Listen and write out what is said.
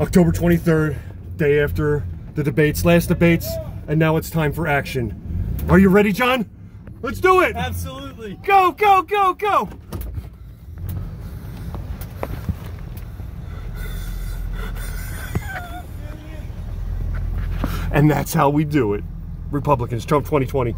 October 23rd, day after the debates, last debates, and now it's time for action. Are you ready, John? Let's do it! Absolutely. Go, go, go, go! And that's how we do it. Republicans, Trump 2020.